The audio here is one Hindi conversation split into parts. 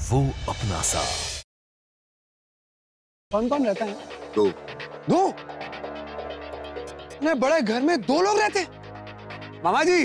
वो अपना सा। कौन कौन रहता है? दो। दो? इतने बड़े घर में दो लोग रहते मामा जी।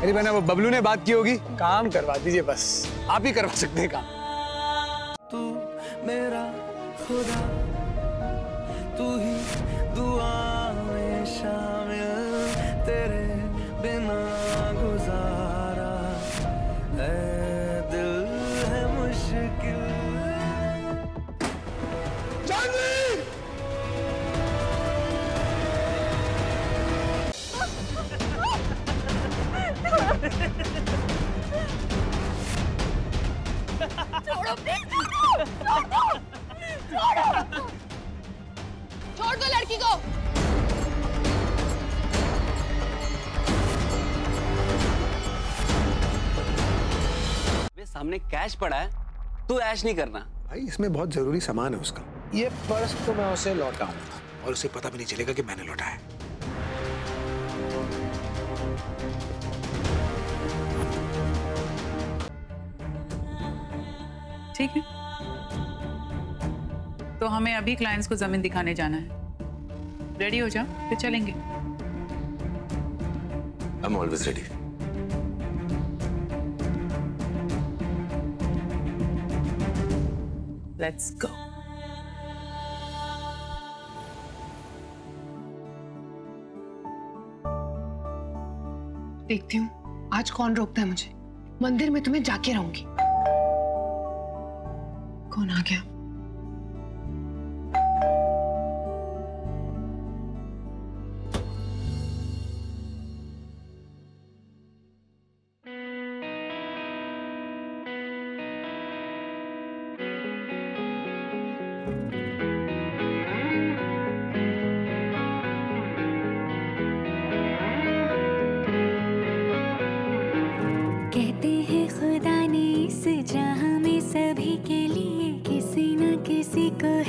मेरी बहना वो बबलू ने बात की होगी। काम करवा दीजिए बस। आप ही करवा सकते हैं काम। तू मेरा खुदा तू ही दुआ में शामिल। तेरे सामने कैश पड़ा है तू ऐश नहीं करना। भाई इसमें बहुत ज़रूरी सामान है उसका। ये पर्स तो मैं उसे लौटाऊँगा। और उसे पता भी नहीं चलेगा कि मैंने लौटाया है। ठीक है। तो हमें अभी क्लाइंट्स को ज़मीन दिखाने जाना है। रेडी हो जाओ फिर चलेंगे। I am always ready let's go. देखती हूँ। आज कौन रोकता है मुझे? मंदिर में तुम्हें जाके रहूँगी। कौन आ गया?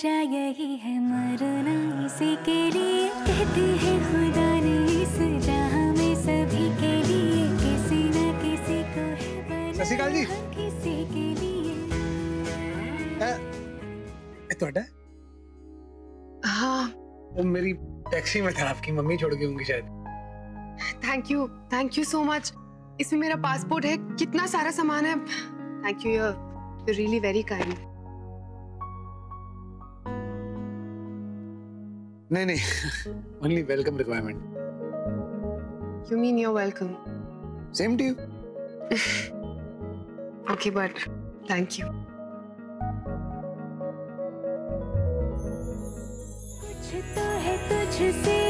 वजह यही है मरना इसी के लिए कहते हैं खुदा ने इस जहां में सभी के लिए किसी न किसी को है ਸਤਿ ਸ਼੍ਰੀ ਅਕਾਲ ਜੀ। बनाया हर किसी के लिए ਇਹ ਤੁਹਾਡਾ हाँ वो मेरी टैक्सी में था आपकी मम्मी छोड़ गई होंगी शायद thank you thank you so much इसमें मेरा पासपोर्ट है कितना सारा सामान है thank you you really very kind नहीं नहीं। Only welcome requirement you mean your welcome same to you okay but thank you कुछ तो है तुझसे।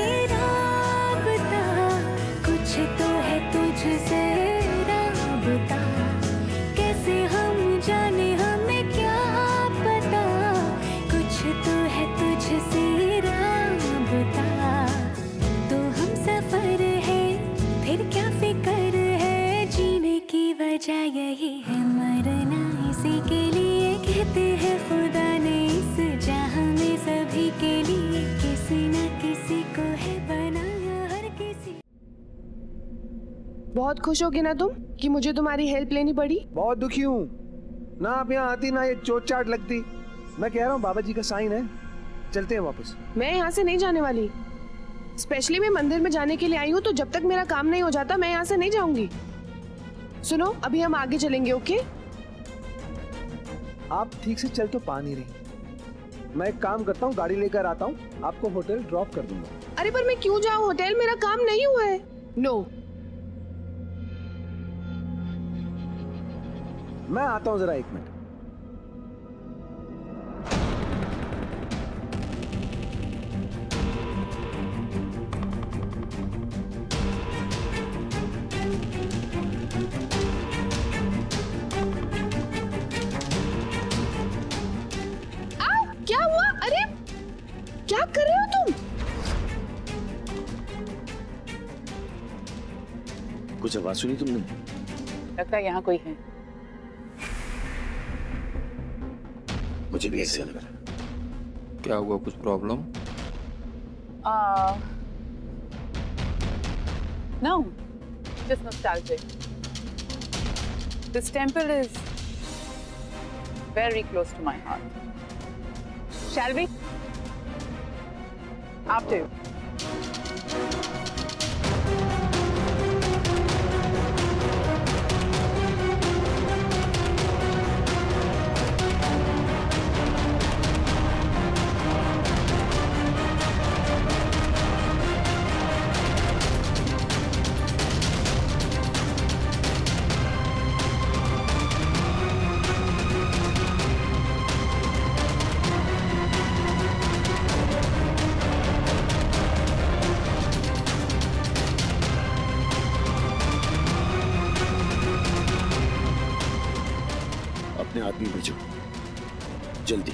की यही है मरना इसी के लिए। कहते हैं खुदा ने इस जहाँ में सभी के लिए किसी न किसी को है बनाया हर किसी। बहुत खुश होगी ना तुम कि मुझे तुम्हारी हेल्प लेनी पड़ी। बहुत दुखी हूँ। ना आप यहाँ आती ना ये चोट चाट लगती। मैं कह रहा हूँ बाबा जी का साइन है। चलते हैं वापस। मैं यहाँ से नहीं जाने वाली। स्पेशली मैं मंदिर में जाने के लिए आई हूँ तो जब तक मेरा काम नहीं हो जाता मैं यहाँ से नहीं जाऊँगी। सुनो अभी हम आगे चलेंगे ओके? आप ठीक से चल तो पा नहीं रही। मैं एक काम करता हूँ गाड़ी लेकर आता हूँ आपको होटल ड्रॉप कर दूँगा। अरे पर मैं क्यों जाऊँ? होटल मेरा काम नहीं हुआ है। नो मैं आता हूँ जरा एक मिनट। कुछ आवाज़ सुनी तुमने लगता है यहाँ कोई है। मुझे भी ऐसे लग रहा क्या हुआ कुछ problem no just nostalgic this temple is very close to my heart shall we after you अपने आदमी भेजो। जल्दी।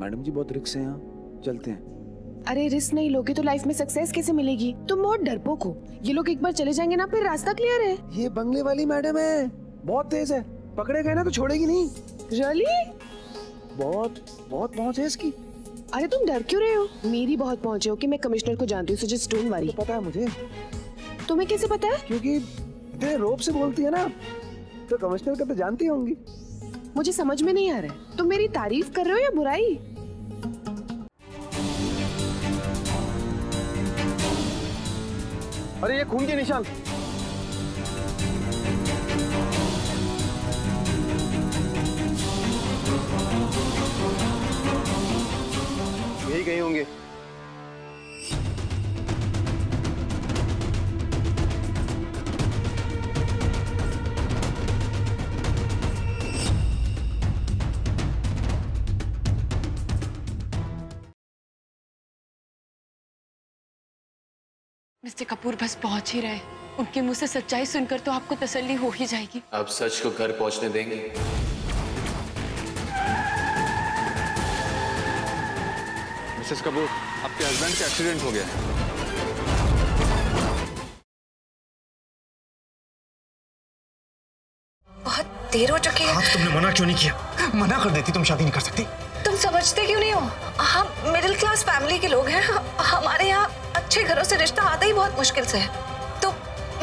मैडम जी बहुत रिक्स है यहाँ। चलते हैं। अरे रिस्क नहीं लोगे तो लाइफ में सक्सेस कैसे मिलेगी? तुम बहुत डरपोक हो। ये लोग एक बार चले जाएँगे ना फिर रास्ता क्लियर है। ये बंगले वाली मैडम है। बहुत तेज है। पकड़े गए ना तो छोड़ेगी नहीं। रियली बहुत बहुत पहुँच है इसकी। अरे तुम डर क्यों रहे हो? मेरी बहुत पहुँचे हो कि मैं कमिश्नर को जानती हूँ जस्ट डोंट वरी तो पता है मुझे। तुम्हें कैसे पता है? क्योंकि रोप से बोलती है ना तो कमिश्नर का तो जानती होंगी। मुझे समझ में नहीं आ रहा है। तुम मेरी तारीफ़ कर रहे हो या बुराई? अरे ये खून के निशान। यही कहीं होंगे। मिस्टर कपूर बस पहुँच ही रहे उनके मुँह से सच्चाई सुनकर तो आपको तसल्ली हो ही जाएगी। आप सच को घर पहुँचने देंगे। मिसेस कपूर आपके हस्बैंड का एक्सीडेंट हो गया है। बहुत देर हो चुकी है। आज तुमने मना क्यों नहीं किया? मना कर देती तुम शादी नहीं कर सकती। तुम समझते क्यों नहीं हो? हम मिडिल क्लास फैमिली के लोग हैं। हमारे यहाँ अच्छे घरों से रिश्ता आता ही बहुत मुश्किल से है। तो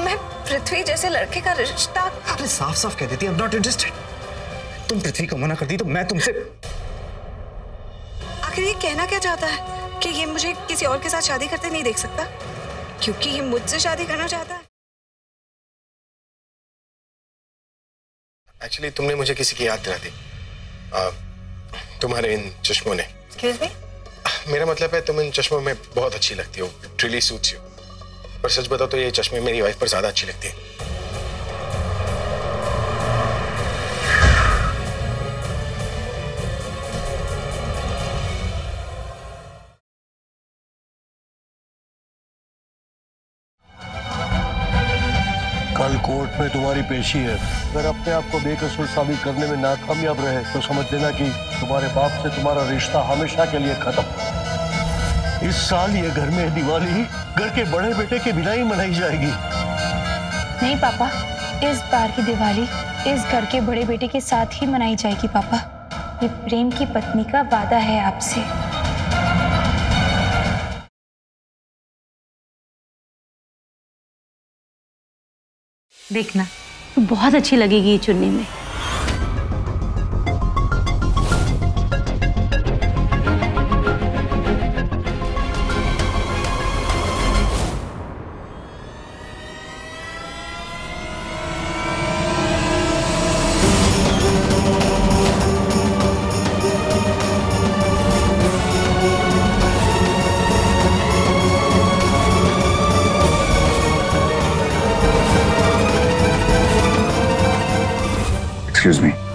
मैं पृथ्वी जैसे लड़के का रिश्ता अरे साफ़ साफ़ कह देती आई एम नॉट इंटरेस्टेड तुम पृथ्वी को मना कर दी तो मैं तुमसे आखिर ये कहना क्या चाहता है कि ये मुझे किसी और के साथ शादी करते नहीं देख सकता? क्योंकि ये मुझसे शादी करना चाहता है। एक्चुअली तुमने मुझे किसी की याद दिला दी। आ, तुम्हारे इन चश्मों ने। एक्सक्यूज मी मेरा मतलब है तुम इन चश्मों में बहुत अच्छी लगती हो ट्रिली सूट्स यू पर सच बताओ तो ये चश्मे मेरी वाइफ पर ज़्यादा अच्छी लगती है। में तुम्हारी पेशी है। अगर अपने आप को बेकसूर साबित करने में नाकामयाब रहे तो समझ लेना कि तुम्हारे बाप से तुम्हारा रिश्ता हमेशा के लिए खत्म। इस साल ये घर में दिवाली घर के बड़े बेटे के बिना ही मनाई जाएगी। नहीं, पापा। इस बार की दिवाली इस घर के बड़े बेटे के साथ ही मनाई जाएगी, पापा। ये प्रेम की पत्नी का वादा है आपसे। देखना तू बहुत अच्छी लगेगी ये चुन्नी में। Excuse me.